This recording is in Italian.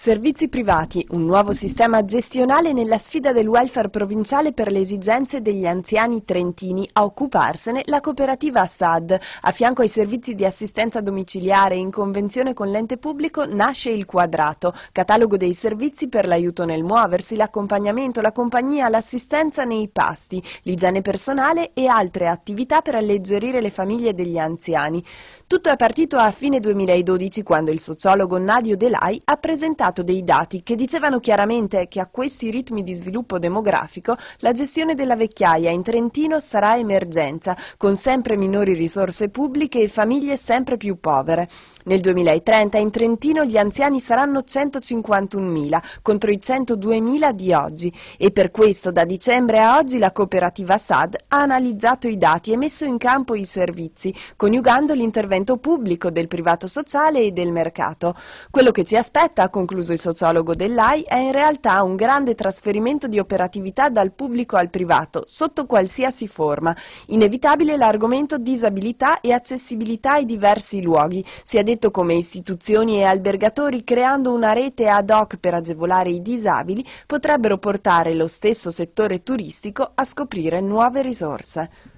Servizi privati, un nuovo sistema gestionale nella sfida del welfare provinciale per le esigenze degli anziani trentini. A occuparsene la cooperativa SAD. A fianco ai servizi di assistenza domiciliare in convenzione con l'ente pubblico nasce il Quadrato, catalogo dei servizi per l'aiuto nel muoversi, l'accompagnamento, la compagnia, l'assistenza nei pasti, l'igiene personale e altre attività per alleggerire le famiglie degli anziani. Tutto è partito a fine 2012 quando il sociologo Nadio Delai ha presentato presentato dei dati che dicevano chiaramente che a questi ritmi di sviluppo demografico la gestione della vecchiaia in Trentino sarà emergenza, con sempre minori risorse pubbliche e famiglie sempre più povere. Nel 2030 in Trentino gli anziani saranno 151.000 contro i 102.000 di oggi e per questo da dicembre a oggi la cooperativa SAD ha analizzato i dati e messo in campo i servizi, coniugando l'intervento pubblico del privato sociale e del mercato. Quello che ci aspetta, a conclusione concluso il sociologo dell'AI, è in realtà un grande trasferimento di operatività dal pubblico al privato, sotto qualsiasi forma. Inevitabile l'argomento disabilità e accessibilità ai diversi luoghi, sia detto come istituzioni e albergatori creando una rete ad hoc per agevolare i disabili potrebbero portare lo stesso settore turistico a scoprire nuove risorse.